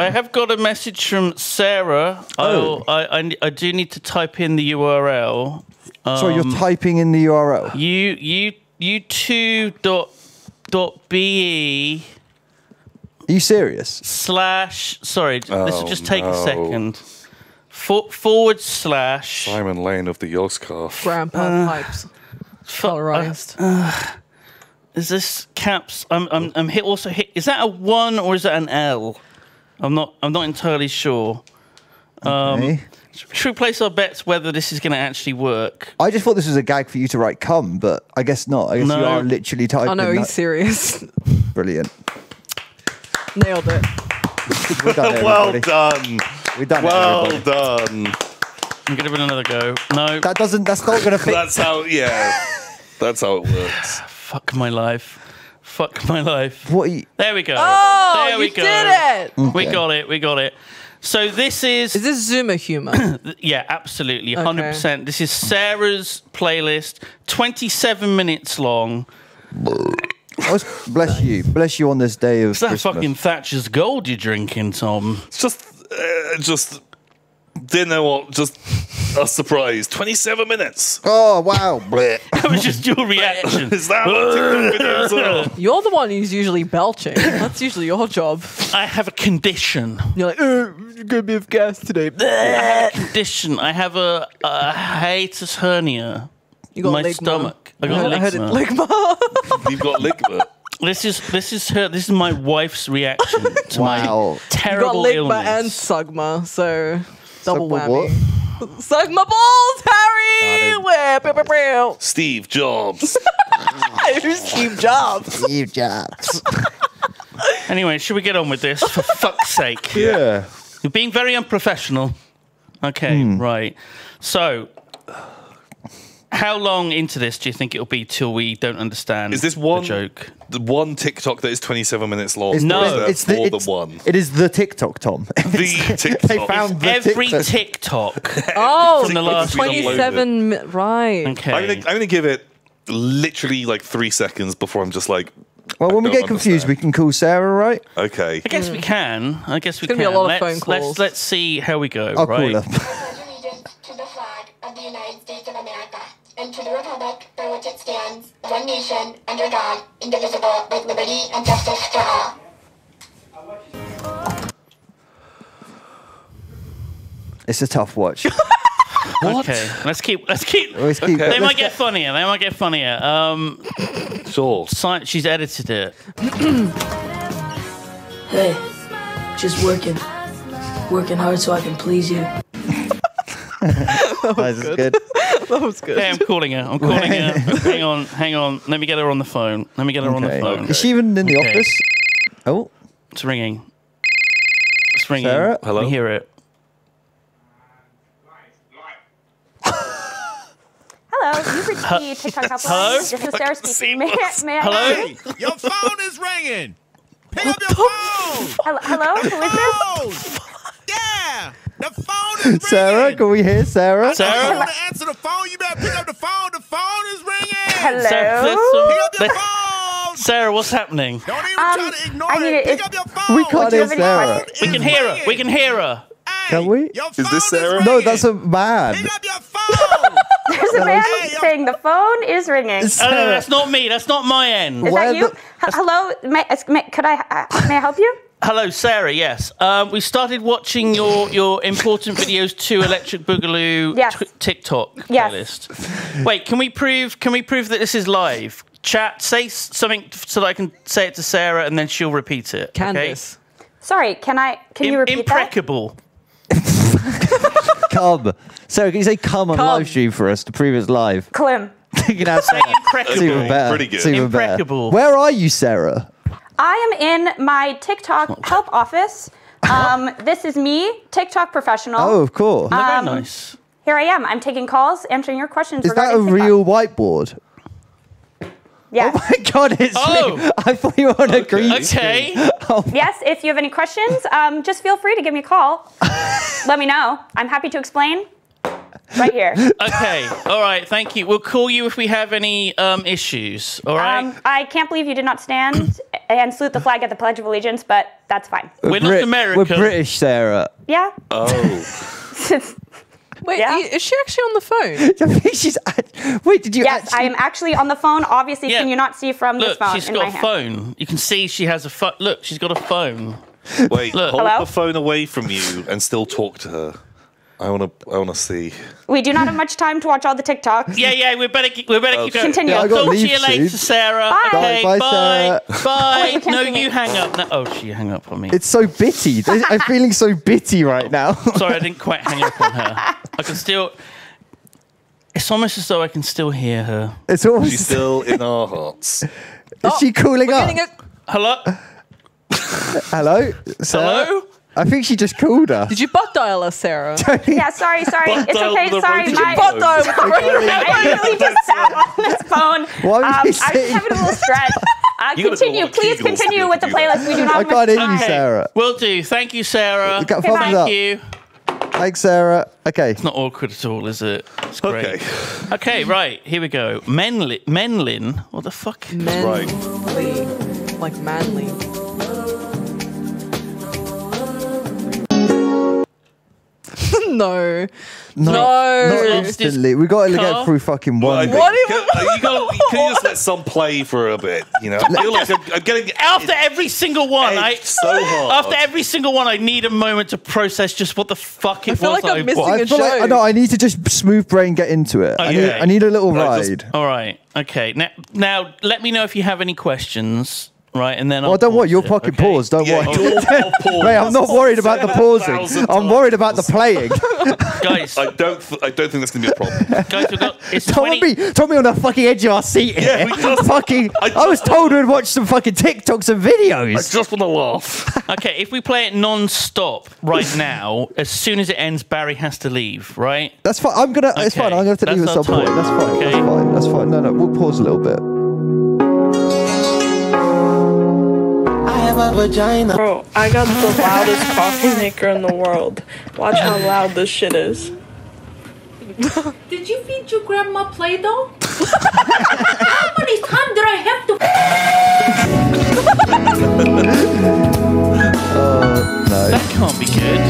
I have got a message from Sarah. Oh, I, I, I do need to type in the URL. Sorry, you're um, typing in the URL. You you you two dot dot be Are you serious? slash. Sorry, this will Oh, just take a second. For, forward slash. Simon Lane of the Yogscast. Grandpa uh, pipes. Uh, colorized. Uh, is this caps? I'm I'm I'm hit. Also hit. Is that a one or is that an L? I'm not. I'm not entirely sure. Um, Okay. Should we place our bets whether this is going to actually work? I just thought this was a gag for you to write "cum," but I guess not. I guess you are literally typing. Oh no, that. he's serious. Brilliant. Nailed it. We've done it, well done. We've done it. Well everybody. done. I'm going to give it another go. No. That doesn't. That's not going to fit. That's how, yeah. That's how it works. Fuck my life. Fuck my life. What? Are you, There we go. Oh, there we you go. did it. We got it. We got it. So this is, Is this Zoomer humor? yeah, absolutely, hundred percent. This is Sarah's playlist, twenty-seven minutes long. Bless you. Bless you on this day of Is that Christmas. fucking Thatcher's Gold you're drinking, Tom? It's just, uh, just, didn't know what, just a surprise. 27 minutes. Oh wow! Blech. That was just your reaction. Is that what TikTok videos are? You're the one who's usually belching. That's usually your job. I have a condition. You're like, oh, you're gonna be with gas today. Condition. I have a, a hiatus hernia. You got My ligma. stomach. I got I heard it ligma. ligma. You've got ligma. This is this is her. This is my wife's reaction to Wow. my You got terrible ligma and illness. sugma, so double Sugma whammy. Suck my balls, Harry! Where? Steve Jobs. Who's Steve Jobs? Steve Jobs. Anyway, should we get on with this? For fuck's sake. Yeah. You're being very unprofessional. Okay, Hmm. right. So, how long into this do you think it'll be till we don't understand Is this one the joke? The one TikTok that is 27 minutes long. It's No. Or is there it's the, more it's, than one. It is the TikTok, Tom. The TikTok. they found the Every TikTok. TikTok. Oh, From the last 27, mi- right. Okay. I'm gonna, I'm gonna give it literally like three seconds before I'm just like, Well, when we get confused, we can call Sarah, right? okay. I guess we mm. can. I guess we can. It's gonna can. be a lot of let's, phone calls. Let's let's see how we go. I'll right. call her. And to the republic for which it stands, one nation, under God, indivisible, with liberty and justice for all. It's a tough watch. Okay. Let's keep. Let's keep. Let's keep Okay. They let's might get funnier. They might get funnier. Um, Sure. si- she's edited it. Hey, just working. Working hard so I can please you. That is good. That was good. Hey, I'm calling her. I'm calling her. hang on, hang on. Let me get her on the phone. Let me get her on the Okay. phone. Is she even in the Okay. office? Oh, It's ringing. It's ringing. Sarah? Let Hello? me hear it. Hello, you've reached the TikTok helpline. Hello? This is Sarah speaking. May, I- may I Hello? help? Your phone is ringing. Pick up your phone. Hello, hello, who is this? Phone. Yeah, the phone is ringing. Sarah, can we hear Sarah? Sarah? You want to answer the phone? You better pick up the phone. The phone is ringing. Hello. Sarah, Pick up there's your phone. Sarah, what's happening? Don't even Um, try to ignore I mean, it. Pick it- up your phone. We can't Do you hear have any Sarah. We can hear her. We can hear her. Hey, Can we? Is this Sarah? ringing. No, that's a man. Pick up your phone. There's a man Hey, saying the phone is ringing. Is Oh, no, that's not me. That's not my end. Where that you? the- H- hello, may, may, could I? Uh, may I help you? Hello, Sarah. Yes, um, we started watching your your important videos to Electric Boogaloo Yes. tw- TikTok Yes. playlist. Wait, can we prove? Can we prove that this is live? Chat, say something so that I can say it to Sarah, and then she'll repeat it. Candace. Sorry, can I? Can Okay? you repeat that? Come. Sarah, can you say come on Come. live stream for us to prove it's live? Clem. you can have Say It's even better. Pretty good. It's even better. Impreccable. Where are you, Sarah? I am in my TikTok help office. Um, this is me, TikTok professional. Oh, of course. Very Um, nice. Here I am. I'm taking calls, answering your questions. is that a TikTok. real whiteboard? Yes. Oh my god, it's Oh. real. I thought you were on a green Okay. Yes, if you have any questions, um, just feel free to give me a call. Let me know. I'm happy to explain. Right here. Okay. All right. Thank you. We'll call you if we have any um, issues. All right. Um, I can't believe you did not stand and salute the flag at the Pledge of Allegiance, but that's fine. We're not Brit- American. We're British, Sarah. Yeah. Oh, Wait, Yeah? is she actually on the phone? I think she's. act- Wait, did you yes, actually? I am actually on the phone. Obviously, Yeah. can you not see from this Look, phone she's in got my a hand? phone. You can see she has a phone. Look, she's got a phone. wait, Look. hold Hello? the phone away from you and still talk to her. I wanna, I wanna see. We do not have much time to watch all the TikToks. Yeah, yeah. We better, keep- we better keep going. Continue. Yeah, I gotta Talk to leave you later, soon. Sarah. Bye. Okay, Bye, bye. Sarah. Bye. Wait, you no, see me. you hang up. No. Oh, she hung up on me. It's so bitty. I'm feeling so bitty right now. Sorry, I didn't quite hang up on her. I can still. It's almost as though I can still hear her. It's almost. She's still in our hearts. Is she oh, cooling up? A- Hello? Hello? Sarah? Hello? I think she just called us. Did you butt dial us, Sarah? Yeah, sorry, sorry. Butt it's dial okay. with a Sorry, rotating my. Butt dial with the radio. I really just sat on this phone. Why would um, you I'm just having a little stretch. Uh, You gotta do a continue. lot of Please Kegels continue with the do that. playlist. We do not I have much can't hear time. you, Sarah. Will do. Thank you, Sarah. You Got Okay, thumbs bye. up. Thank you. Thanks, Sarah. Okay. It's not awkward at all, is it? It's great. Okay. Okay, right. Here we go. Menli- Menlin. What the fuck? Manly. Right. Like manly. No. No. No. Not instantly. We got to car. get through fucking one. think- What if- can, uh, you, gotta, can you just let some play for a bit? You know, I feel like I'm, I'm getting After every single one, I so hard. after every single one, I need a moment to process just what the fuck it I feel was. like I'm I missing watched. I a feel like show. no. I need to just smooth brain get into it. I need. I need a little No, just- ride. All right. Okay. Now, now, let me know if you have any questions. Right, and then Well, I'll don't worry. pause You're fucking okay? paused. Don't Yeah, worry. you're all paused. Mate, I'm not worried about the pausing. I'm worried about the playing. guys. I don't. Th- I don't think that's gonna be a problem. guys, we've got it's Don't 20, be, don't be on the fucking edge of our seat here. Yeah, we just- fucking. I I, was told we'd watch some fucking TikToks and videos. I just want to laugh. Okay, if we play it non-stop right now, as soon as it ends, Barry has to leave. Right? That's fine. I'm gonna. It's Okay, fine. I'm gonna have to leave at that's some point. time, That's fine. okay? That's fine. That's fine. No, no. We'll pause a little bit. Bro, I got the loudest coffee maker in the world. Watch how loud this shit is. Did you feed your grandma Play-Doh? How many times did I have to uh, No. That can't be good.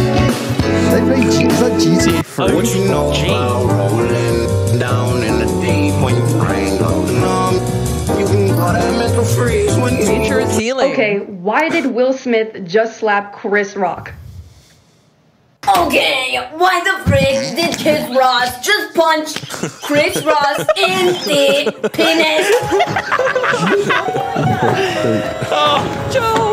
They play. G- is that GTA Three? What you know rolling down in the deep when your brain goes numb. You can call that mental when Nature is healing. Okay, why did Will Smith just slap Chris Rock? Okay, why the frick did Chris Ross just punch Chris Ross in the penis? Oh, Joe,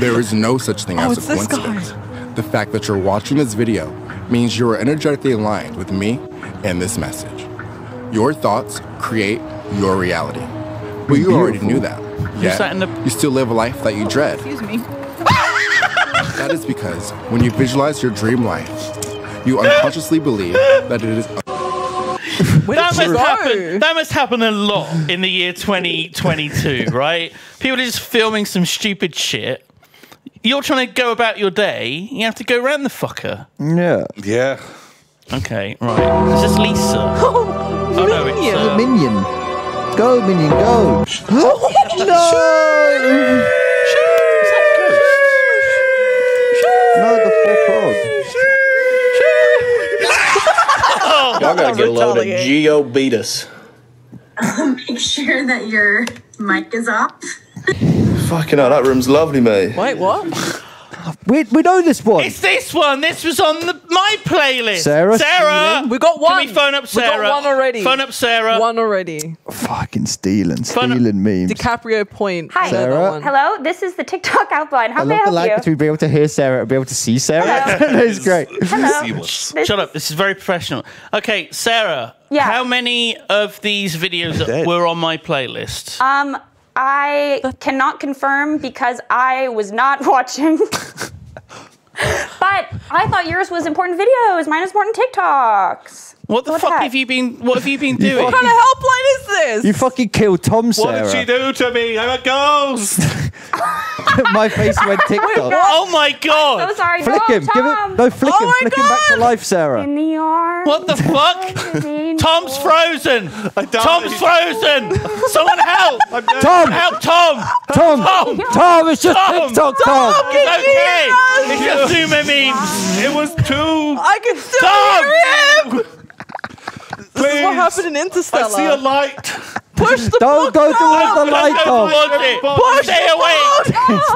There is no such thing Oh, as a coincidence. The fact that you're watching this video means you are energetically aligned with me and this message. Your thoughts create your reality. But you already knew that. Who's that in Yet, the- you still live a life that you dread. Excuse me. That is because when you visualize your dream life, you unconsciously believe that it is That must go? happen. That must happen a lot in the year 2022, right? People are just filming some stupid shit. You're trying to go about your day. You have to go around the fucker. Yeah. Yeah. Okay, right. This is this Lisa? Oh, Oh no, it's Minion. uh, Minion. Go, Minion, go. no. No, the four frog. Y'all gotta get a load of Retaliate. Geo Beatus. Make sure that your mic is off. Fucking hell, that room's lovely, mate. Wait, what? We, we know this one. It's this one. This was on the, my playlist. Sarah Sarah. We got one. Can we phone up Sarah? We Sarah? got one already. Phone up Sarah. One already. Fucking stealing, stealing memes. DiCaprio point. Hi. Sarah? Hello, this is the TikTok outline. How I may I love the help lag you? between being able to hear Sarah and be able to see Sarah. Hello. That's great. Hello. Shut up. This is very professional. Okay, Sarah. Yeah. How many of these videos were on my playlist? Um, I cannot confirm because I was not watching. but I thought yours was important videos. Mine is important TikToks. what the what fuck the have you been? What have you been doing? What kind of helpline is this? You fucking killed Tom, Sarah. What did she do to me? I'm a ghost. my face went TikTok. Oh my god! So sorry. Flick no, him. Give Tom. him. No, flick Oh him. my Flick him back to life, Sarah. In the arms. What the fuck? of an angel. Tom's frozen. Tom's frozen. Someone help! Tom. Help Tom! Tom. Tom! Tom. It's just Tom. TikTok, Tom. It's okay. It's just Zoomer memes. It was two. I can still Tom! hear him. This is what happened in Interstellar. I see a light. Push the Don't go towards the light, Don't Tom. go towards it. Stay away.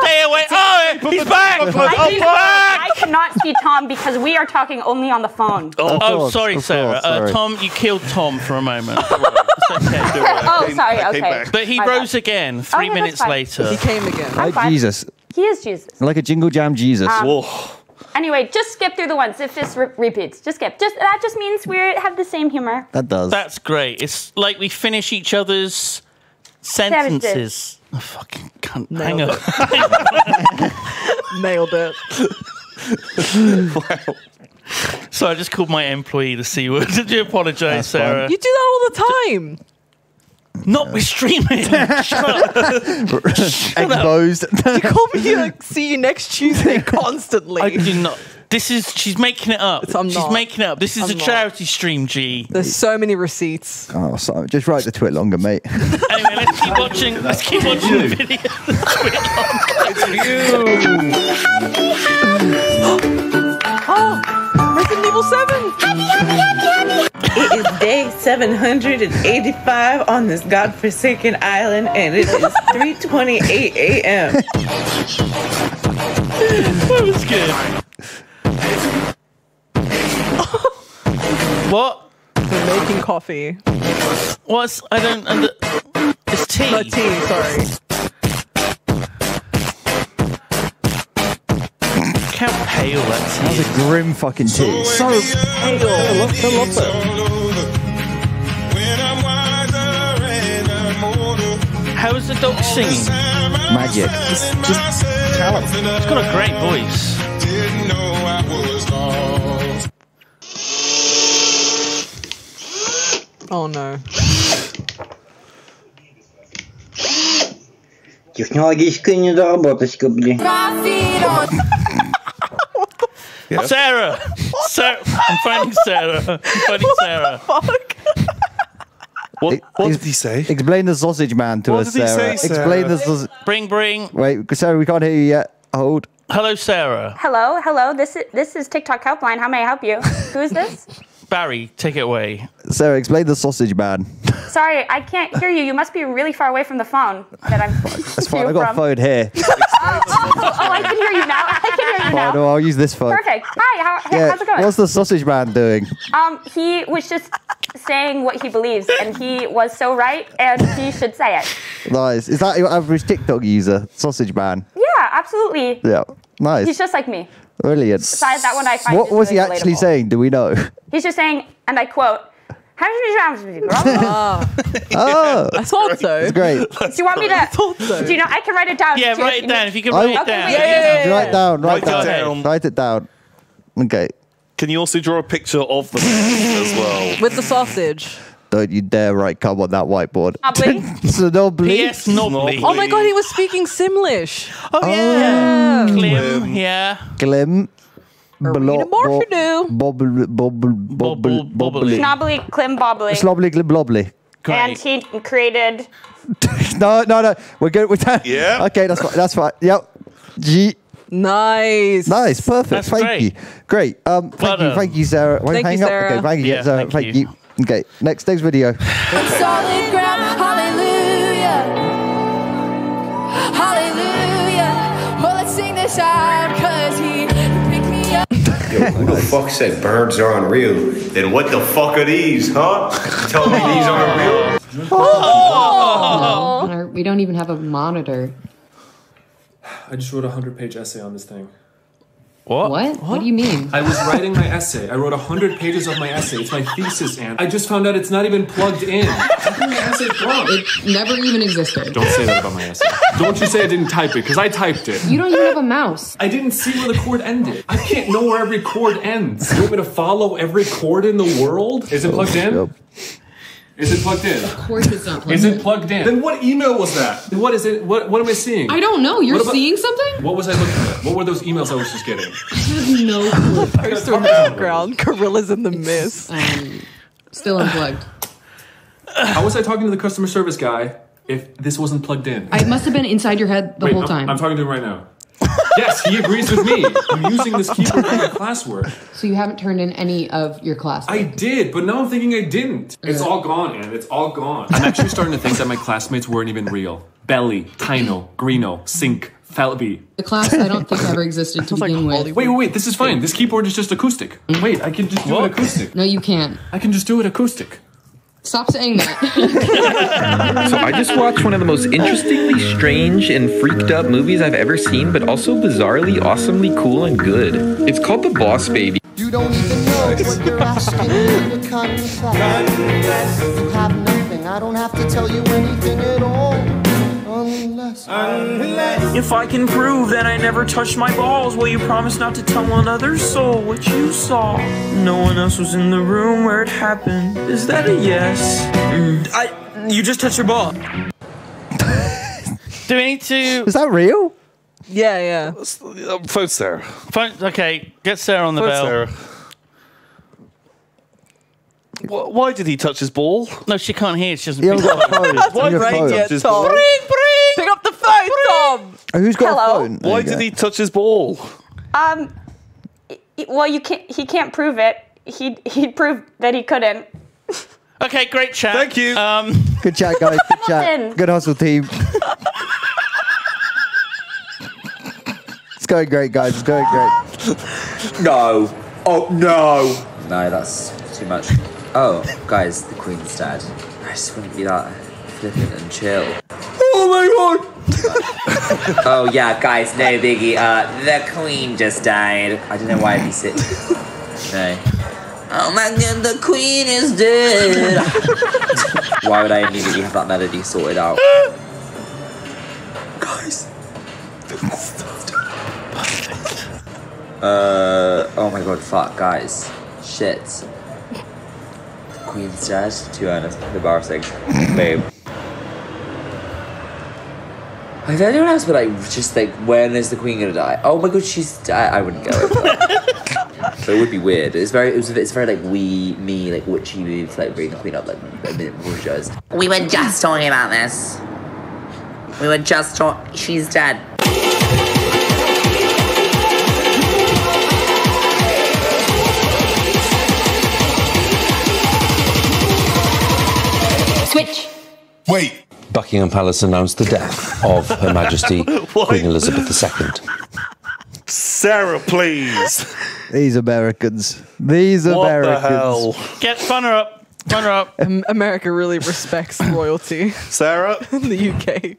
Stay away. Oh, he's back. I, Oh, back. I cannot see Tom because we are talking only on the phone. Oh, course, sorry, of Sarah. course, Uh. Tom, you killed Tom for a moment. Okay. Oh, came- sorry. I came Okay. back. But he My rose bad. again three yeah, minutes later. He came again. Like. Jesus. He is Jesus. Like a jingle jam Jesus. Whoa. Anyway, just skip through the ones if this re- repeats. Just skip. Just that just means we have the same humor. that does. That's great. It's like we finish each other's Sentences. sentences. Oh, fucking cunt. Hang Nailed on. Nailed it. So I just called my employee the C word. Did you apologise, That's fine. Sarah? You do that all the time. Not with streaming. Shut up. Exposed. You call me like see you next Tuesday constantly. I do not. This is she's making it up. I'm she's not. making it up. This is I'm a not. charity stream, G. There's so many receipts. oh, sorry. Just write the twit longer, mate. Anyway, let's keep watching. Let's keep watching the video. Oh, Resident Evil 7. It is day 785 on this godforsaken island, and it is 3:28 a.m. that was good. what? We're making coffee. What's I don't under. It's tea. Not tea, sorry. Look how pale that tea That's is. a grim fucking tea. So pale. I love, I love that. How is the dog singing? Magic. Just, just talent. It's got a great voice. Oh no. Технологическая недоработочка, блин. Sarah! Sarah! I'm finding Sarah. I'm finding Sarah. What, what did he say? Explain the sausage man to What us, did he Sarah. say, Sarah? Explain the sausage. Bring, bring. Wait, Sarah, we can't hear you yet. Hold. Hello, Sarah. Hello, hello. This is this is TikTok helpline. How may I help you? Who is this? Barry, take it away. Sarah, explain the sausage man. Sorry, I can't hear you. You must be really far away from the phone that I'm. That's fine. I got a phone here. Oh, oh, oh, oh, I can hear you now. I can hear you Fine, now. no, I'll use this phone. Perfect. Hi, how, Yeah, how's it going? what's the sausage man doing? Um, he was just saying what he believes, and he was so right, and he should say it. Nice. Is that your average TikTok user? Sausage man. Yeah, absolutely. Yeah. Nice. He's just like me. Brilliant. Besides that one, I find What just was he actually relatable. saying? Do we know? He's just saying, and I quote. How do Ah, oh, I thought so. it's great. Do you want me to? thought so. Do you know? I can write it down. Yeah, write it down. If you can I- write it down. wait, Yeah, yeah, yeah. Write down. Write Write it down. down. Write it down. Okay. Can you also draw a picture of the as well? With the sausage. Don't you dare write come on that whiteboard. Knobbly. so no bleep. P.S. Knobbly. Oh my god, he was speaking Simlish. Oh, yeah. Oh. Clem, yeah. Glim. Arena Marshadu. Bobble, bobble, bobble, Bobbly. bobbly. Knobbly, Klim Bobbly. Slobbly, glim, blobbly. And he created. No, no, no. We're good. We're done. Yeah. Okay, that's fine. That's fine. Yep. G. Nice. Nice. Perfect. That's thank great. you. Great. Um, thank Well you. done. Thank you, Sarah. Wait, Thank you, hang up. Sarah. Okay, thank you, Yeah, Sarah. thank Thank you. you. Okay. Next, next video. Solid ground, hallelujah. Hallelujah. Well, let's sing this out because he picked me up. Yo, who the fuck said birds are unreal? Then what the fuck are these, huh? Tell me these aren't real? We don't even have a monitor. I just wrote a 100 page essay on this thing. What? What? What do you mean? I was writing my essay. I wrote a 100 pages of my essay. It's my thesis, and I just found out it's not even plugged in. How can my essay plug? It never even existed. Don't say that about my essay. Don't you say I didn't type it, because I typed it. You don't even have a mouse. I didn't see where the chord ended. I can't know where every chord ends. You want me to follow every chord in the world? Is it plugged in? Is it plugged in? Of course it's not plugged in. Is in. it plugged in? Then what email was that? What is it? What What am I seeing? I don't know. You're What about- seeing something? What was I looking at? What were those emails I was just getting? I have no clue. Poster in the background. Gorillas in the mist. Um, still unplugged. How was I talking to the customer service guy if this wasn't plugged in? I must have been inside your head the Wait, whole I'm, time. I'm talking to him right now. Yes, he agrees with me. I'm using this keyboard for my classwork. so you haven't turned in any of your class. I did, but now I'm thinking I didn't. It's all gone, and it's all gone. I'm actually starting to think that my classmates weren't even real. Belly, Tino, Greeno, Sink, Falby. The class I don't think ever existed to begin with. Wait, wait, wait, this is fine. This keyboard is just acoustic. Mm. Wait, I can just do it acoustic. No, you can't. I can just do it acoustic. Stop saying that. So I just watched one of the most interestingly strange and freaked up movies I've ever seen, but also bizarrely, awesomely cool and good. It's called The Boss Baby. You don't even know what you're asking me to confess. You have nothing. I don't have to tell you anything at all. Unless, If I can prove that I never touched my balls, will you promise not to tell another soul what you saw? No one else was in the room where it happened. Is that a yes? Mm, I. You just touched your ball. Do we need to? Is that real? Yeah, yeah. Um, phone Sarah. Phone, okay, get Sarah on the Phone bell. Sarah. Why did he touch his ball? No, she can't hear. She doesn't. You got a phone. Why On your did he touch his ball? Pick up the phone, Tom. Who's got Hello? a phone? There Why you go. did he touch his ball? Um, well, you can't. He can't prove it. He he proved that he couldn't. Okay, great chat. Thank you. Um, Good chat, guys. Good Hamilton. chat. Good hustle, team. it's going great, guys. It's going great. No. Oh, no. No, that's too much. Oh, guys, the Queen's dead. I just wouldn't be that flippant and chill. Oh my god! Oh yeah, guys, no biggie. Uh, the Queen just died. I don't know why I'd be sitting. No. Oh my god, the Queen is dead. why would I immediately have that melody sorted out? guys. Uh, oh my god, fuck, guys. Shit. The Queen's dead? Too earnest. Embarrassing. Babe. If anyone else would like just like when is the queen gonna die? Oh my god, she's I, I wouldn't go. but it would be weird. It's very it was it's very like we me like witchy moves, like bring the queen up like a minute before she dies. We were just talking about this. We were just talking. She's dead. Buckingham Palace announced the death of Her Majesty Queen Elizabeth II. Sarah, please. These Americans. These What the Americans. hell? get funner up. Funner up. Am- America really respects royalty Sarah? in the UK.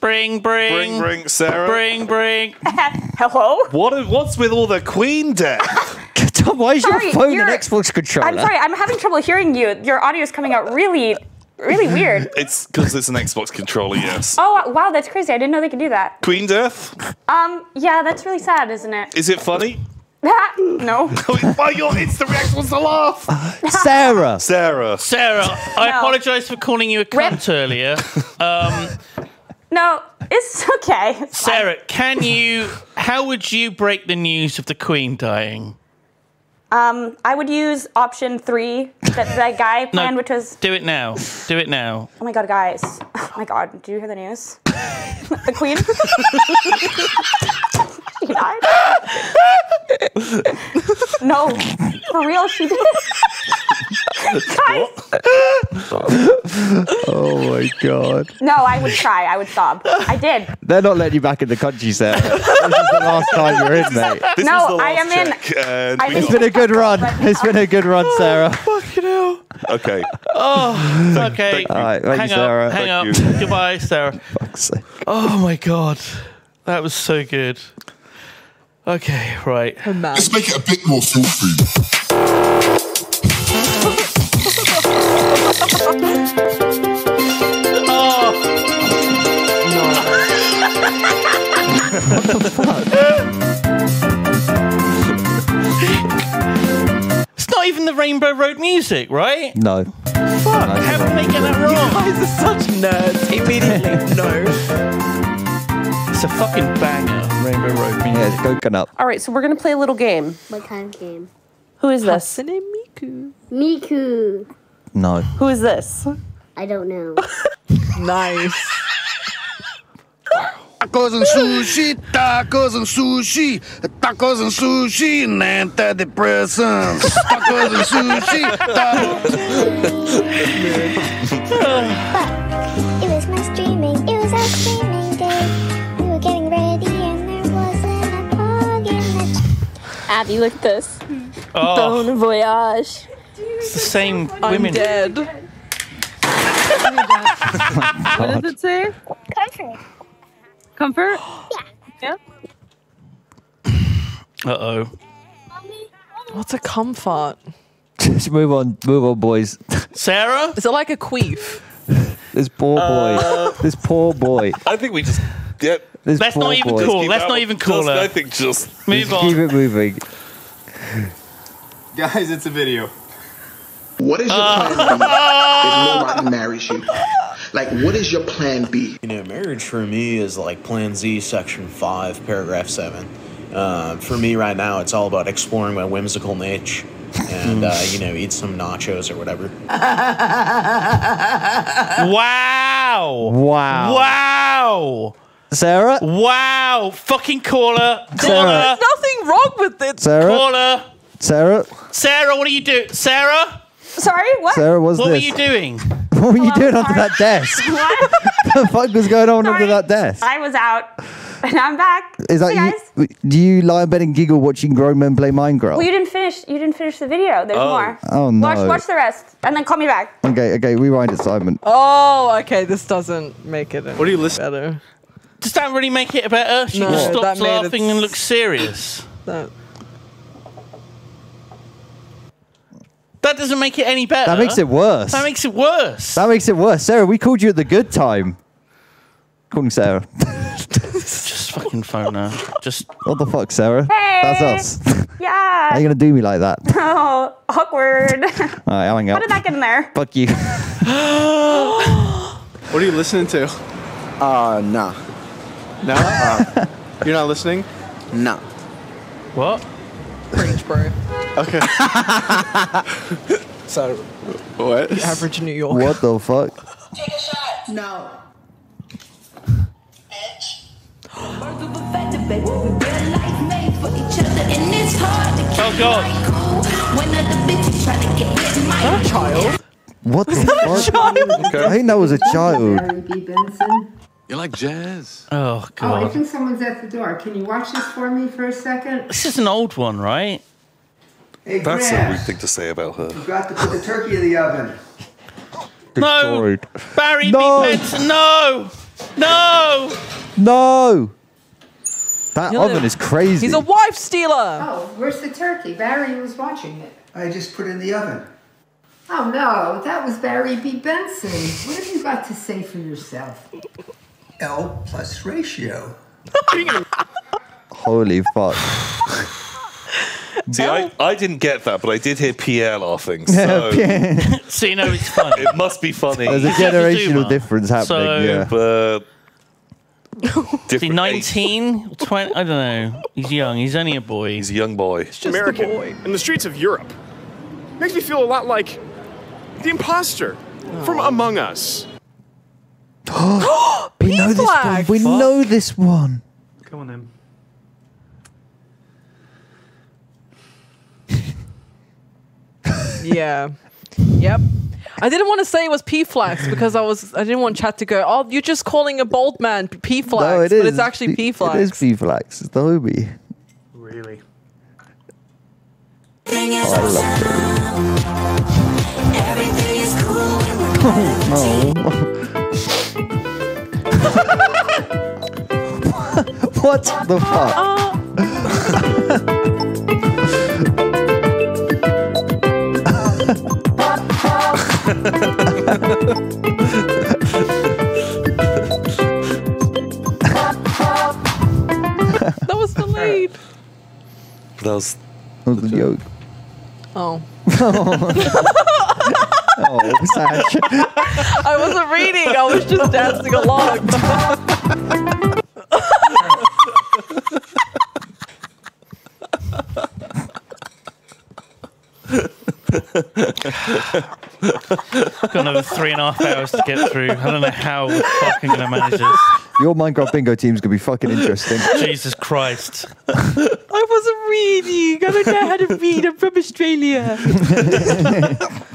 Bring, bring, Bring, bring, Sarah. bring, bring. Hello. What? What's with all the Queen death? Tom, why is Sorry, your phone an Xbox controller? I'm sorry. I'm having trouble hearing you. Your audio is coming out really, really weird. it's because it's an Xbox controller. Yes. Oh wow, that's crazy. I didn't know they could do that. Queen death. Um, yeah, that's really sad, isn't it? Is it funny? no. Why your instant reaction was to laugh? Sarah. Sarah. Sarah, I No. apologise for calling you a cunt earlier. Um, No, it's okay. It's fine. Sarah, can you? How would you break the news of the Queen dying? Um, I would use option three that that guy planned, which was Do it now. Do it now. oh my god, guys, oh my god, did you hear the news? the Queen. she died. no, for real, she did. Guys, Oh my god. no, I would cry. I would sob. I did. They're not letting you back in the country, Sarah. this is the last time you're in, mate. This No, was the I am in- check, and I'm It's been a good run. It's been a good run, Sarah. okay. Oh, okay. All right, thank hang you, up. Hang Thank up. Goodbye, Sarah. Fuck's sake. Oh my god, that was so good. Okay, right. Let's make it a bit more filthy. It's not even the Rainbow Road music, right? No. Fuck, how did they get that wrong? You wrong? guys are such nerds. Immediately, no. It's a fucking banger, Rainbow Road music. Yeah, it's coconut. All right, so we're gonna play a little game. What kind of game? Who is this? Hatsune Miku. Miku. No. Who is this? I don't know. Nice. Tacos and sushi, tacos and sushi, tacos and sushi, and antidepressants. Tacos and sushi, It was my streaming, it was our streaming day. We were getting ready and there wasn't a pog in the Abby, look at this. Oh. Bon voyage. It's the same I'm women. dead. What does it say? Comfort. Comfort? Yeah. Yeah. Uh oh. What's a comfort? Just move on, move on, boys. Sarah? Is it like a queef? This poor boy. Uh, this poor boy. I think we just Yep. This Let's poor not even boy. call. keep Let's not even call Just- I think just Move Keep on. it moving. Guys, it's a video. What is your plan B if nobody marries you? Like, what is your plan B? You know, marriage for me is like Plan Z, Section 5, Paragraph 7. Uh, for me right now, it's all about exploring my whimsical niche and, uh, you know, eat some nachos or whatever. Wow. Wow. Wow. Sarah? Wow. Fucking caller! Sarah. There's nothing wrong with it. Sarah? Call her. Sarah? Sarah, what are you doing? Sarah? Sorry, what? Sarah, what's what this? were you doing? What were you doing under that desk? What? the fuck was going on under that desk? I was out, and I'm back. Is that hey guys. you? Do you lie in bed and giggle watching grown men play Minecraft? Well, you didn't finish. You didn't finish the video. There's Oh. more. Oh, no. Watch, watch the rest, and then call me back. Okay, okay, rewind it, Simon. Oh, okay. This doesn't make it. What are you listening? Better. Does that really make it better? She No, just that stops made it laughing and looks serious. That, That doesn't make it any better. That makes it worse. That makes it worse. That makes it worse. Sarah, we called you at the good time. Calling Sarah. Just fucking phone her. Just what the fuck, Sarah? Hey. That's us. Yeah. How you gonna do me like that? Oh, awkward. Alright, I'll hang How up. did that get in there? Fuck you. What are you listening to? Uh, nah. No? Uh, you're not listening? Nah. What? Preach, bro. Okay. so, what? The average New York. What the fuck? Take a shot. No. Oh god. That a child? What the that a fuck? child? I think that was a child. Barry B. You like jazz? Oh God! Oh, I think someone's at the door. Can you watch this for me for a second? This is an old one, right? Hey, That's a weird thing to say about her. You've got to put the turkey in the oven. No. Barry No. B. Benson, no. No. No! That You're oven the- is crazy. He's a wife stealer. Oh, where's the turkey? Barry was watching it. I just put it in the oven. Oh no, that was Barry B. Benson. What have you got to say for yourself? L plus ratio. Holy fuck. See, I, I didn't get that, but I did hear Pierre laughing. So so you know it's funny. it must be funny. There's a generational difference happening, So- yeah. But Is he 19? 20? I don't know. He's young. He's only a boy. he's a young boy. American in the streets of Europe. Makes me feel a lot like the imposter from oh. Among Us. we know this one. We know this one. Come on then. Yeah. Yep. I didn't want to say it was P flags because I was I didn't want chat to go, oh, you're just calling a bold man P flags, no, it is. but it's actually P It is. P flags. It's the homie. Really? Oh, I love it. what the fuck? Uh. that was the lead. That was That was a joke. Oh. Oh, Saj. I wasn't reading. I was just dancing along. Got another three and a half hours to get through. I don't know how the fuck I'm going to manage this. Your Minecraft bingo team's gonna be fucking interesting. Jesus Christ. I wasn't reading. I don't know how to read. I'm from Australia.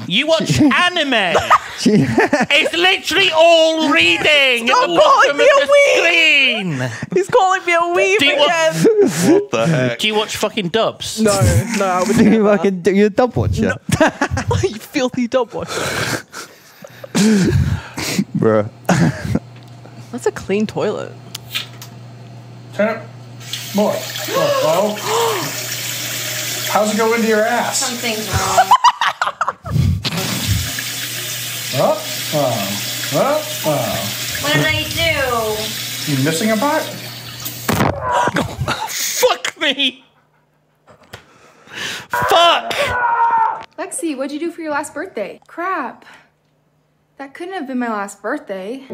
You watch anime. it's literally all reading. Stop calling me a the weeb. He's calling me a weeb Do you again. What the heck? Do you watch fucking dubs? No, no, I would Do you never. fucking do you a dub watcher? you filthy dog watcher. Bruh. That's a clean toilet. Turn it more. Oh, oh. How's it go into your ass? Something's wrong. Oh, oh, oh, oh. What did I do? You missing a part? Fuck me. Fuck. Lexi, what'd you do for your last birthday? Crap. That couldn't have been my last birthday.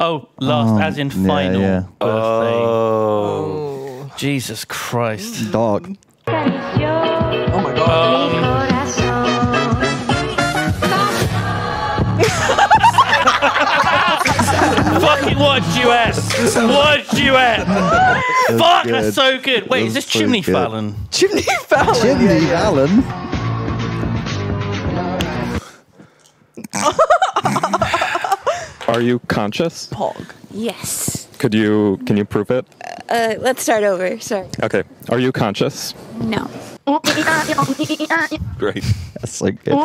Oh, last, Oh, as in final yeah. birthday. Oh. Jesus Christ. Dog. Oh my god. Um, Fucking watch US. Watch US. Fuck, that's good. so good. Wait, is That's this Chimney pretty good. Fallon? Chimney Fallon. Chimney Fallon. Are you conscious? Pog. Yes. Could you can you prove it? Uh, let's start over. Sorry. Okay. Are you conscious? No. Great. That's like. good.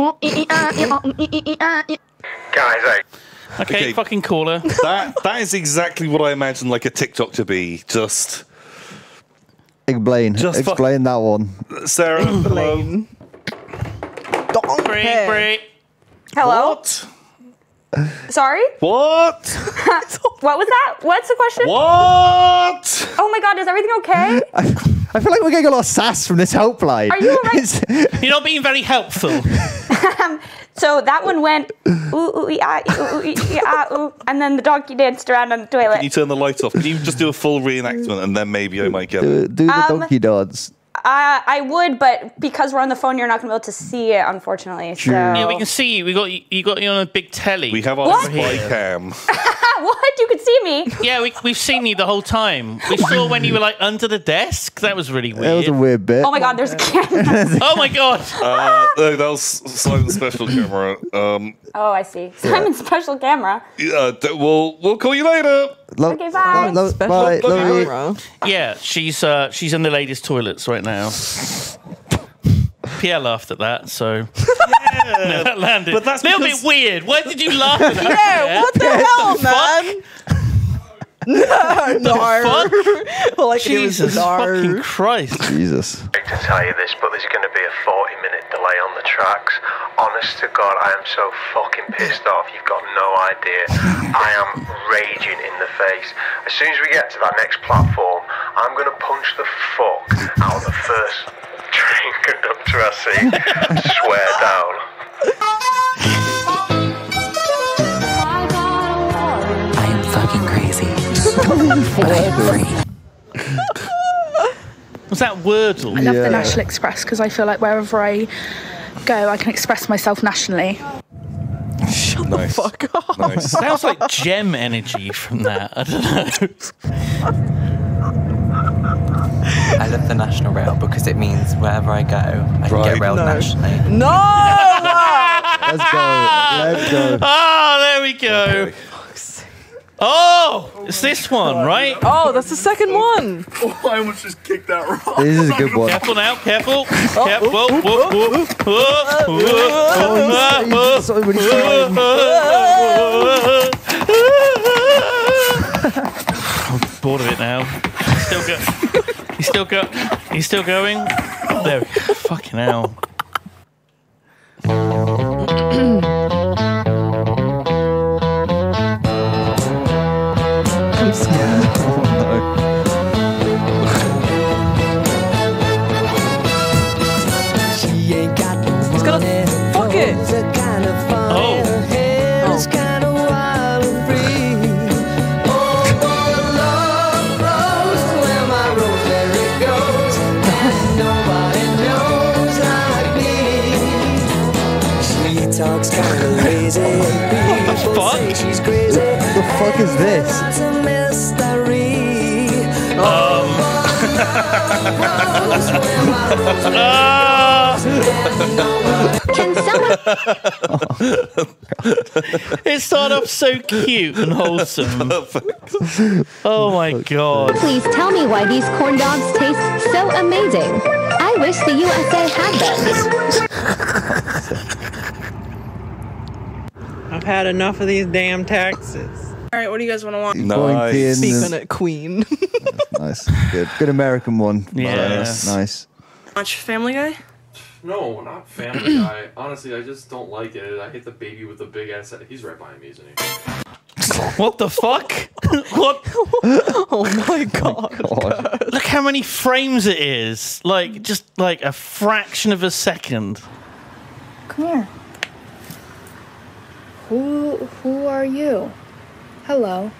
Guys, hey. Okay, Okay. fucking caller. That that is exactly what I imagine like a TikTok to be. Just Explain. Just fuck- Explain that one. Sarah. hello. Break, break. Hello? What? Sorry? What? what was that? What's the question? What? Oh my god, is everything okay? I feel like we're getting a lot of sass from this helpline. Are you alright? You're not being very helpful. So that one went ooh ooh ee, ah, ooh ooh ee, ee, ah, ooh, and then the donkey danced around on the toilet. Can you turn the lights off? Can you just do a full reenactment and then maybe I might get do, it? do the Um, donkey dance. Uh, I would, but because we're on the phone, you're not going to be able to see it, unfortunately. So. Yeah, we can see you. We got you, you got you on a big telly. We have our What? spy cam. what? You could see me? Yeah, we, we've seen you the whole time. We saw when you were like under the desk. That was really weird. That was a weird. weird bit. Oh my god, there's a camera. oh my god. Uh, no, that was Simon's special camera. Um, oh, I see. Simon's special camera. yeah, d- we'll we'll call you later. Lo- Okay, bye. lo- Special bye, love you. camera. Yeah, she's uh, she's in the ladies' toilets right now. Pierre laughed at that, so Yeah, that landed. But that's a little because- bit weird. Why did you laugh at that? Yeah, Pierre? what the hell, man? No, no. like Jesus no. fucking Christ. Jesus. I hate to tell you this, but there's going to be a 40 minute delay on the tracks. Honest to God, I am so fucking pissed off. You've got no idea. I am raging in the face. As soon as we get to that next platform, I'm going to punch the fuck out of the first train conductor I see. Swear down. Was that Wordle? I love Yeah. the National Express because I feel like wherever I go, I can express myself nationally. Nice. Fuck off. Nice. Sounds like gem energy from that. I don't know. I love the national rail because it means wherever I go, I can get railed No. nationally. No! Let's go. Let's go. Oh, there we go. Oh, it's this one, right? Oh, that's the second one. Oh, I almost just kicked that wrong. This is a good one. Careful now, careful. Oh, careful. Whoa, whoa, whoa, whoa, Oh, he's- whoa, so many times. I'm bored of it now. Still go. He's still go. He's still going. There. we go. Fucking hell. Oh, fuck is this? It's a mystery. It started off so cute and wholesome. Oh my god. Please tell me why these corn dogs taste so amazing. I wish the USA had them. I've had enough of these damn taxes. All right, what do you guys want to watch? Nice. in Speak the- on it, Queen. Nice. Good. Good American one. Yeah. Nice. Watch Family Guy. No, not Family Guy. Honestly, I just don't like it. I hate the baby with the big ass. head. He's right behind me, isn't he? What the fuck? what? Oh, oh my god. Look how many frames it is. Like just like a fraction of a second. Come here. Who who are you? Hello.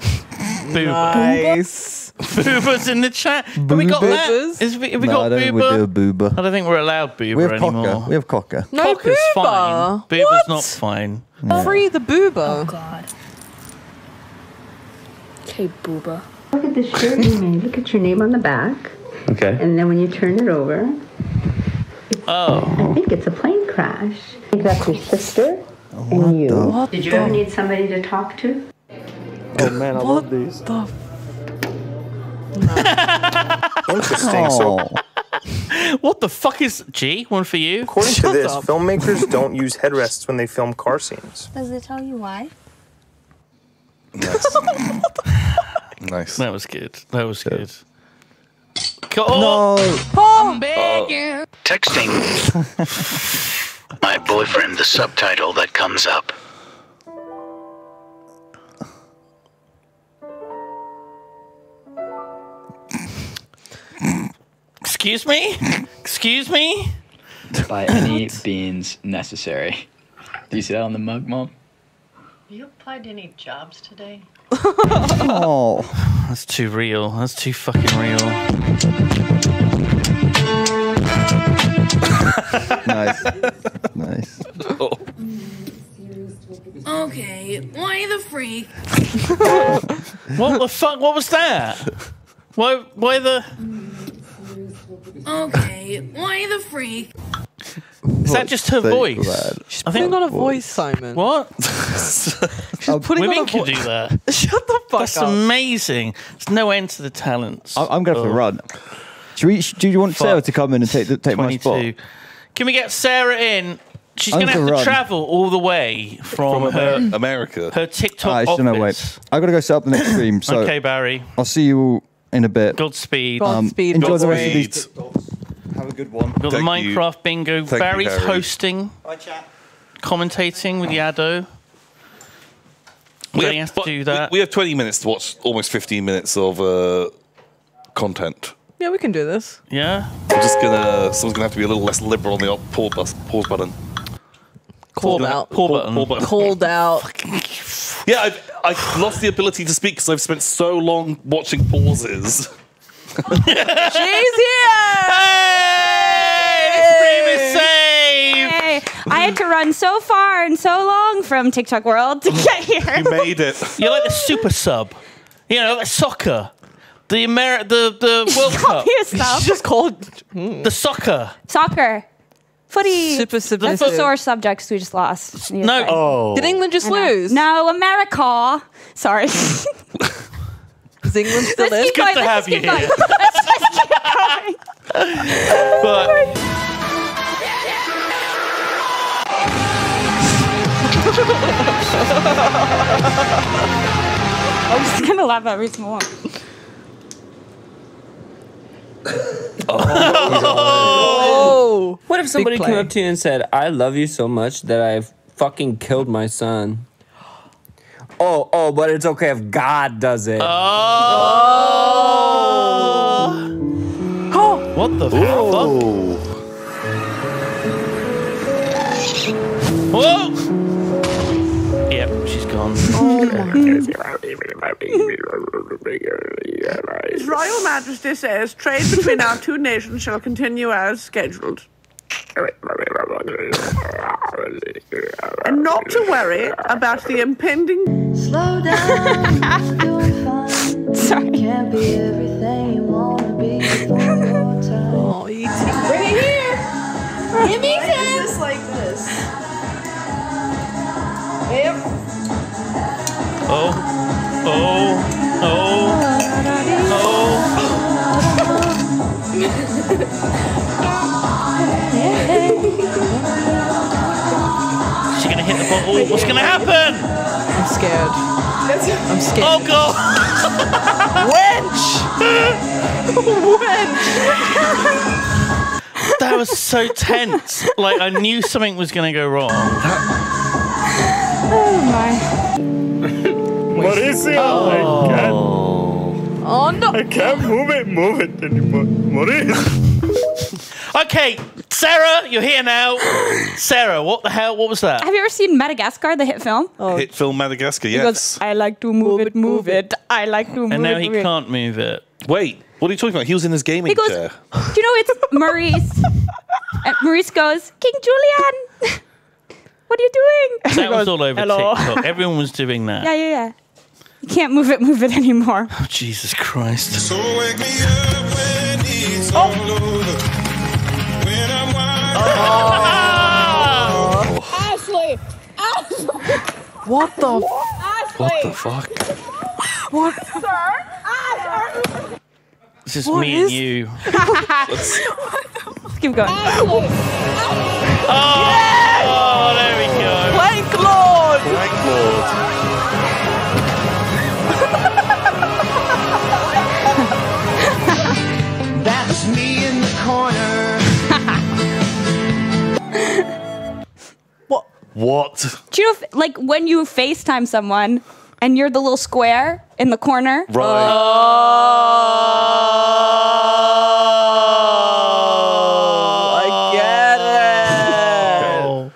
Booba. Nice. Booba's in the chat. Have we got that? Is, we, have we No, got I don't think we do a booba. I don't think we're allowed Booba We have anymore. cocker. We have cocker. No, Cocker's Booba. fine. Booba's What? not fine. Free the booba. Oh god. Okay, booba. Look at the shirt you made. Look at your name on the back. Okay. And then when you turn it over, Oh. I think it's a plane crash. I think that's your sister and you. the- Did you ever need somebody to talk to? Oh man, I love these. The Interesting. So, What the fuck is G? One for you. according to this, filmmakers don't use headrests when they film car scenes. Does it tell you why? Nice. That was good. That was good. Oh. Oh, Texting. My boyfriend, the subtitle that comes up. Excuse me? Excuse me? By any means necessary. Do you see that on the mug, Mom? You applied to any jobs today? Oh. That's too real. That's too fucking real. nice. Nice. Okay, why the freak? what the fuck? What was that? Why? Why the? Okay, why the freak? Is that just her voice? that. She's putting on a voice, Simon. What? She's putting Women on a can vo- do that. Shut the fuck up. That's up. amazing. There's no end to the talents. I- I'm going to have to run. Should we, do you want Sarah to come in and take the, take my spot? Can we get Sarah in? She's going to have gonna run. travel all the way from, From her Amer- America. her TikTok Ah, office. no, wait. I've got to go set up the next stream. So okay, Barry. I'll see you all in a bit. Godspeed. Um, Godspeed, enjoy the rest of Godspeed. these. Have a good one. Got the Thank you. Minecraft bingo. Thank you, Barry's Harry. hosting. Commentating with Yado. We So have, he has to but do that. We, we have 20 minutes to watch almost 15 minutes of uh, content. Yeah, we can do this. Yeah. I'm just gonna. Someone's gonna have to be a little less liberal on the op- pause, bus, pause button. Called out. Button. Button. Called out. Yeah, I've, I've lost the ability to speak because I've spent so long watching pauses. She's here! Hey, I had to run so far and so long from TikTok world to get here. You made it. You're like the super sub. You know, like soccer. The Ameri- the the World Cup. Stuff. She's just called The soccer. Soccer. Footy. Super That's the submissive. sore subjects we just lost. No. Oh. Did England just lose? No, America. Sorry. Is England still Let's in? keep going. to have you keep going. here. Let's keep going. But I'm just gonna laugh every single one. Oh. What if somebody came up to you and said, I love you so much that I've fucking killed my son? Oh, oh, but it's okay if God does it. oh. oh. What the fuck? Whoa! Yep, she's gone. His Royal Majesty says trade between our two nations shall continue as scheduled. And not to worry about the impending. Slow down. doing fine. Sorry. Hit? What's gonna happen? I'm scared. I'm scared. Oh god! Wench! Wench! That was so tense. Like I knew something was gonna go wrong. Oh my. Mauricio, I oh. can't. Oh no! I can't move it, move it anymore. Mauricio. Okay, Sarah, you're here now. Sarah, what the hell? What was that? Have you ever seen Madagascar, the hit film? Oh. Hit film Madagascar, He yes. goes, I like to move, it, move it. I like to move it. And now it. he move can't move it. Wait, what are you talking about? He was in his gaming He goes, chair. Do you know it's Maurice? and Maurice goes, King Julien, what are you doing? That He was all over "Hello." TikTok. Everyone was doing that. Yeah, yeah, yeah. You can't move it, move it anymore. Oh, Jesus Christ. So wake me up when it's all oh. over. When Ashley! Ashley! What the? What the fuck? What? Sir? Ashley! It's just What me is- and you. Let's keep going. Oh, there like, when you FaceTime someone and you're the little square in the corner? Right. Oh, I get it. Oh.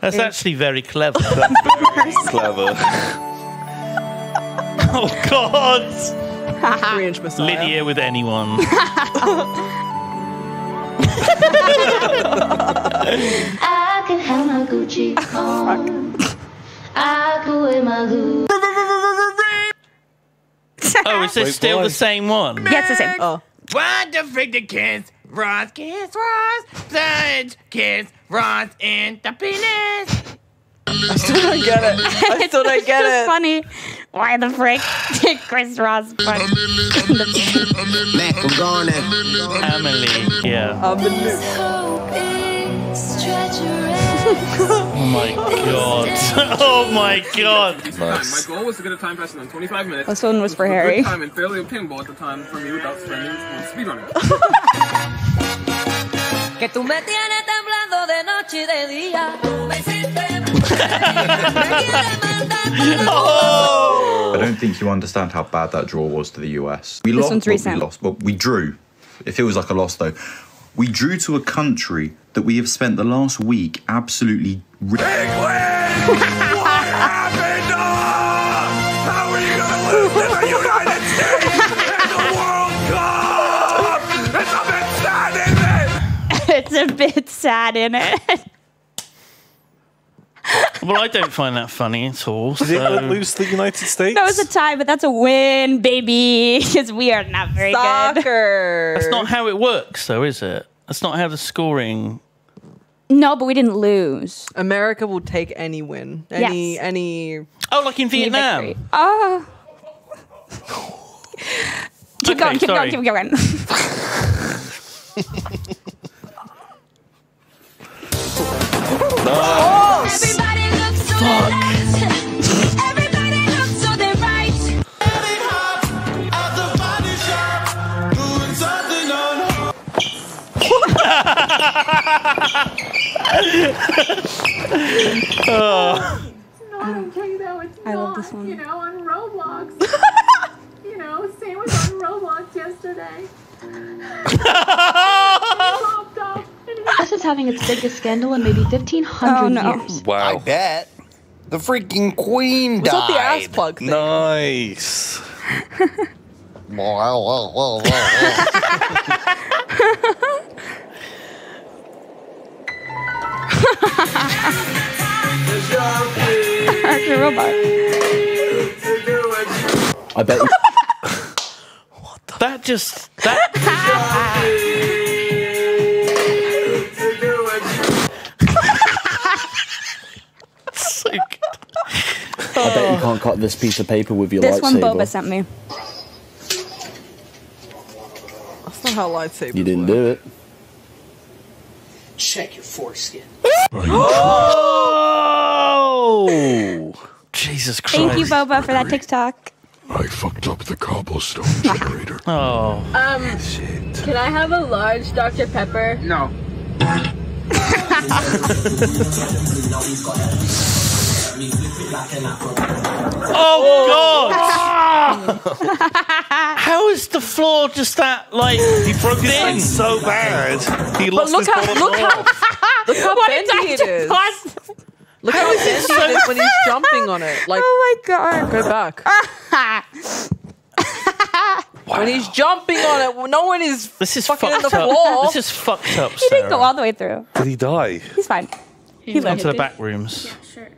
That's actually very clever. Clever. oh God. Three inch Messiah. Lydia with anyone. I can have my Gucci oh, on. Oh, is this Wait, still why? the same one? Yeah, it's the same. Oh. What the freak the kiss? Ross kiss Ross. Sage kiss Ross in the penis. I still don't get it. I still don't get just it. funny. Why the frick did Chris Ross punch? Mac, I'm going in. Emily. Yeah. I'm the Oh my God. Oh my God. My goal was to get a time faster than 25 minutes. This one was for which a Harry. Good time and fairly obtainable at the time for me without spending on speedrunning. Que tú me tienes temblando de noche y de día. Tú oh. I don't think you understand how bad that draw was to the US. We This lost. one's recent. We lost. Well, we drew. It feels like a loss though. We drew to a country that we have spent the last week absolutely. Ri- ah, How are you gonna lose to the United States in the World Cup? It's a bit sad, isn't it? it's a bit sad in it. Well, I don't find that funny at all. Did so- England lose to the United States? That was a tie, but that's a win, baby. Because we are not very good. Soccer. That's not how it works, though, is it? That's not how the scoring. No, but we didn't lose. America will take any win. Any Yes. any Oh, like in Vietnam. victory. Oh. Keep Okay, going, keep sorry. going, keep going. Everybody looks so nice. Everybody looks so they right. oh. No, I don't take that. It's I love not, this one. You know, on Roblox. you know, same was on Roblox yesterday. this is having its biggest scandal in maybe 1500 oh, no. years. Wow. I bet. The freaking queen died. Was that the ass plug thing? Nice. wow, wow, wow, wow, Actually, robot. I bet. What the? That just that. Cut this piece of paper with your This one. Boba sent me. That's not how lightsabers You didn't do it. Check your foreskin. Oh! Jesus Christ. Thank you, Boba, for that TikTok. I fucked up the cobblestone generator. Oh. Um, can I have a large Dr. Pepper? No. Oh, oh God! How is the floor just that like He broke his leg so bad. He But lost look his how bottom look lip. how look how What bendy did it is. just Look how bendy it is when he's jumping on it. Like Oh my god. go back. Wow. When he's jumping on it, no one is This is fucking fucked on the up. floor. This is fucked up. He didn't go all the way through. Did he die? He's fine. He Come lived. to the back rooms. Sure.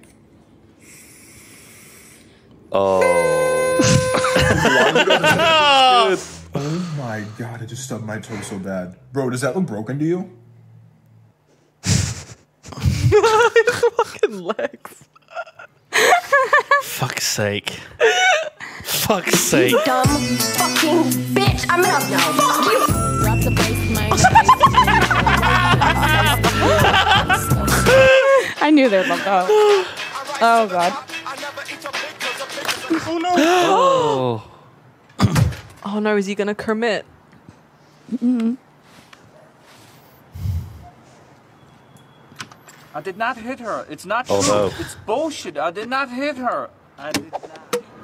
Oh. Oh my god, I just stubbed my toe so bad. Bro, does that look broken to you? His fucking legs. Fuck's sake. Fuck's sake. Dumb fucking bitch. I'm gonna fuck you. Drop the bass, man. I knew they'd love that. Oh god. Oh. Oh no, is he gonna commit? Mm-hmm. I did not hit her. It's not Oh, true. no. It's bullshit. I did not hit her. I did not.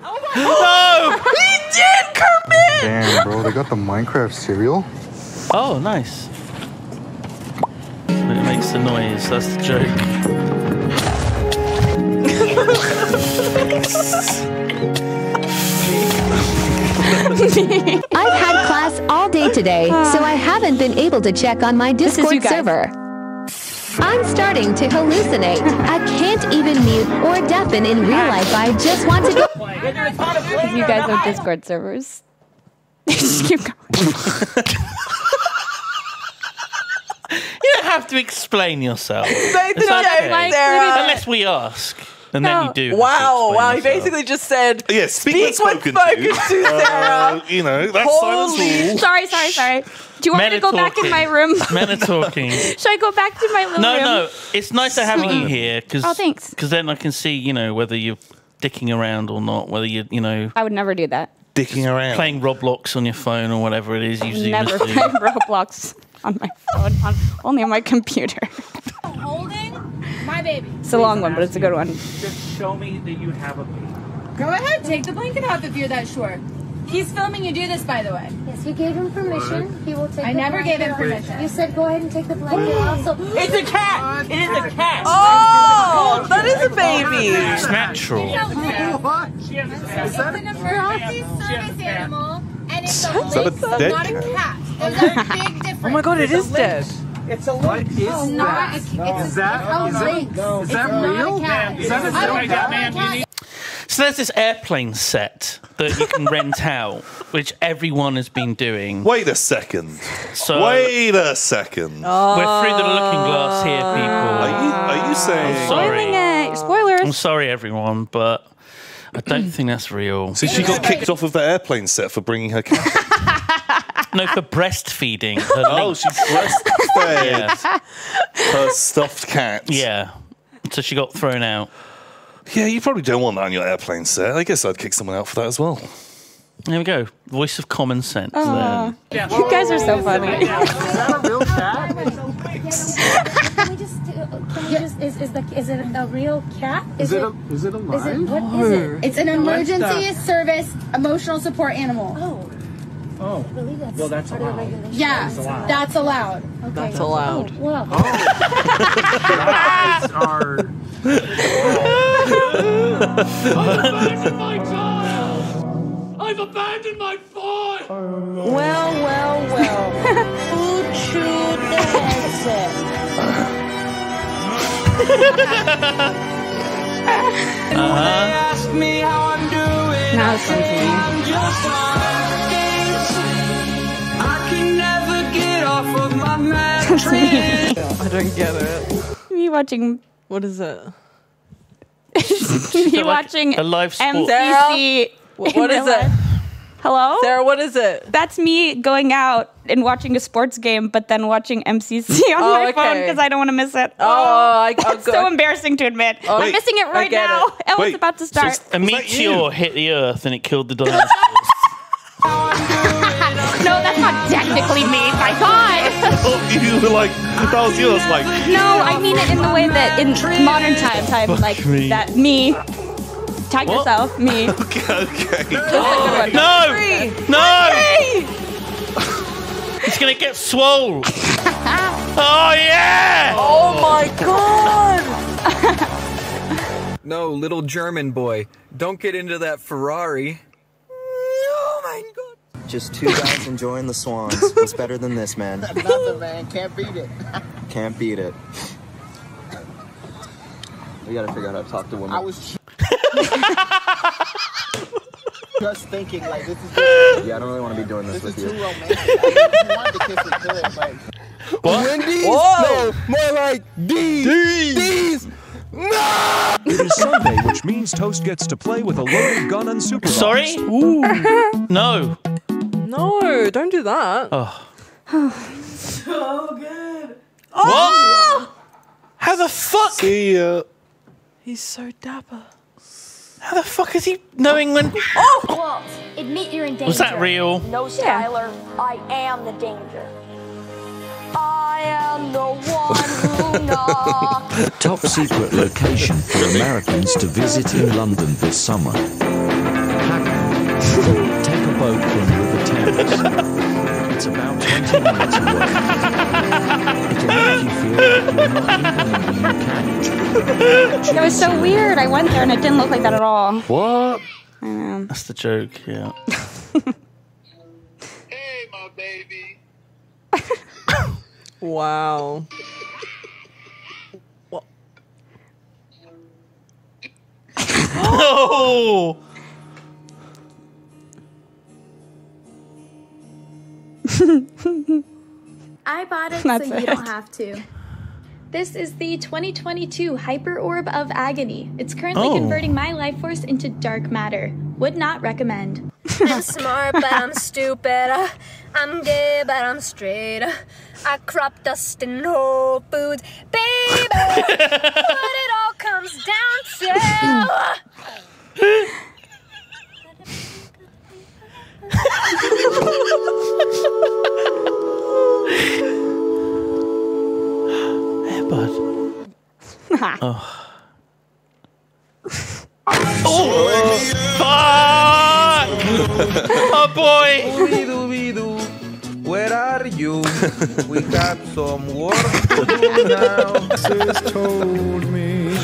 Oh no! He did commit. Damn, bro, they got the Minecraft cereal? Oh, nice. But it makes the noise. That's the joke. I've had class all day today, so I haven't been able to check on my Discord server. I'm starting to hallucinate. I can't even mute or deafen in real life. I just want to go. If you guys know Discord servers. Just keep going. You don't have to explain yourself. They It's okay. Unless we ask. And then you do. have Wow, explain wow. He yourself. basically just said, Yeah, speak, Speak when when spoken, spoken to. to, Sarah. Uh, you know, that's Holy silence rule. Sorry, sorry, sorry. Do you want me to go back in my room? Men are talking. Should I go back to my little No, room? no. no. It's nicer having you here because Oh, thanks. Because then I can see, you know, whether you're dicking around or not. Whether you're you know, I would never do that. Dicking around. playing Roblox on your phone or whatever it is. Usually, Never playing Roblox on my phone. On, only on my computer. Holding my baby. It's a long one, but it's a good one. Just show me that you have a baby. Go ahead, take the blanket off if you're that short. He's filming you do this, by the way. Yes, you gave him permission. He will take I the never gave him blanket off. permission. You said go ahead and take the blanket off. So It's a cat. It is a cat. Oh, that is a baby. It's natural. She has a cat. It's an emergency service animal, and it's a Is a lynx, not a cat? cat. There's a big difference. Oh my god, it is dead. It's a lynx. It's not a cat. It's that- a is that- lynx. is It's that not real? a cat. Is that a I don't real know cat, a man? Cat. So there's this airplane set that you can rent out, which everyone has been doing. Wait a second. So Wait a second. we're through the looking glass here, oh. people. Are you, are you saying? I'm sorry. It. Spoilers. I'm sorry, everyone, but I don't think that's real. So she got kicked off of the airplane set for bringing her cat. No, for breastfeeding. Her oh, link. she breastfed yeah. her stuffed cat. yeah. So she got thrown out. Yeah, you probably don't want that on your airplane set. I guess I'd kick someone out for that as well. There we go. Voice of common sense. Ah. Aw. there. You guys are so funny. Is that a real cat? can we just do, can we just is is the is it a real cat? Is it a is it is alive? it what is it? It's an emergency service emotional support animal. Oh, Oh. That's Well, that's part of the allowed. Yeah, That's allowed. that's allowed. Okay. That's allowed. Oh, wow. Guys are. abandoned my child! I've abandoned my boy! Well, well, well. Who chewed the headset? Uh-huh. Ask me how I'm doing. Now it's fun I don't get it. Me watching. What is it? me watching a live sport. MCC. Wh- what is real it? Hello? Sarah, what is it? That's me going out and watching a sports game, but then watching MCC on Oh, my phone because I don't want to miss it. Oh, I- oh, it's good. so embarrassing to admit. Oh, I'm Wait. missing it right now. it. Ellen's Wait. about to start. A meteor hit the Earth and it killed the dinosaurs. No, that's not technically me. My God. Oh, you like, that was yours. Like, No, I mean it in the way that in modern times, I'm like me. that me. Tag yourself, me. okay, okay. no! No! It's gonna get swole. oh yeah! Oh my god! No, little German boy. Don't get into that Ferrari. Just two guys enjoying the swans. What's better than this, man? Nothing, man. Can't beat it. Can't beat it. We gotta figure out how to talk to women. I was just thinking, like, this is Yeah, I don't really want to be doing this, this is with too you. romantic. I mean, if you wanted to kiss, we could, but Wendy's? Whoa! No, more like D's. D's. No! It is Sunday, which means Toast gets to play with a loaded gun unsupervised. Sorry? Ooh. no. No, mm-hmm. don't do that. Oh. so good. What? Oh! How the fuck? See ya. He's so dapper. How the fuck is he knowing when? Oh! Walt, admit you're in danger. Was that real? No, Skyler. I am the danger. I am the one who knocks. Top secret location for Americans to visit in London this summer. Take a boat from River Thames. It's about 20 minutes away. It'll make you feel like you're not even in the UK. It was so weird. I went there and it didn't look like that at all. What? I know. That's the joke, yeah. Hey, my baby. wow. What? oh! I bought it That's so you don't have to. This is the 2022 Hyper Orb of Agony. It's currently Oh. converting my life force into dark matter. Would not recommend. I'm smart, but I'm stupid. I'm gay, but I'm straight. I crop dust in Whole Foods, baby. what it all comes down to. Hey, bud. oh. oh! Fuck! oh boy! Where are you? we got some work to do now. Sis told me.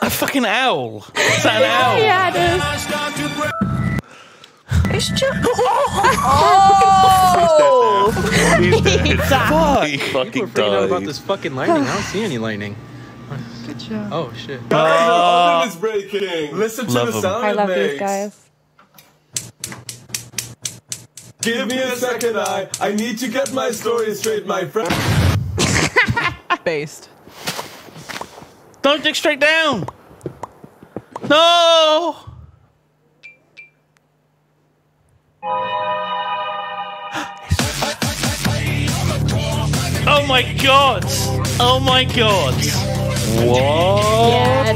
A fucking owl. Is that an owl? Yeah, it is. It's just. Oh! He's dead. He's Fuck. He People fucking are freaking out about this fucking lightning. I don't see any lightning. Good job. Oh shit. Guys, the Uh, oven is breaking. Listen to love the 'em. sound I love these guys. Give me a second, I I need to get my story straight, my friend. Based. Don't dig straight down! No! Oh my god! Oh my god! What? Yeah.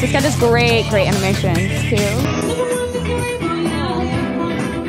This guy does great, great animations too.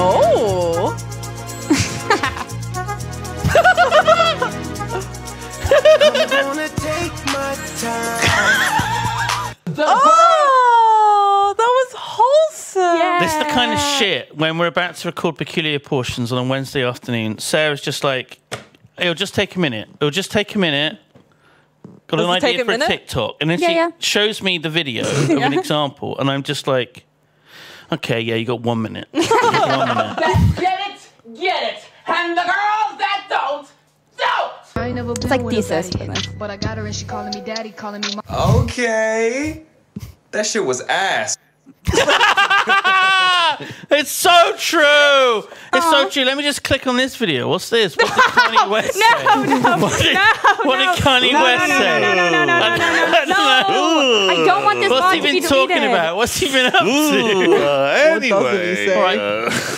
Oh. gonna take my time. Oh, that was wholesome. This is the kind of shit when we're about to record Peculiar Portions on a Wednesday afternoon. Sarah's just like, it'll just take a minute. It'll just take a minute. Got Does an it take idea a for a? TikTok. And then Yeah, she yeah. shows me the video of an example. And I'm just like, okay, yeah, you got one minute. You got one minute. Get it? Get it? And the girls that don't, don't! I never It's like thesis. But I got her and she calling me daddy, calling me mom. Okay. That shit was ass. It's so true. It's so true. Let me just click on this video. What's this? What did Kanye West say? No, no, what did, no, what did Kanye No, no, West no, say? no, no, no, no, no, no, no, no. I don't want this What's vlog he to be been talking deleted. about? What's he been up to? Ooh, uh, What doesn't he anyway. say? uh,